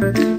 Müzik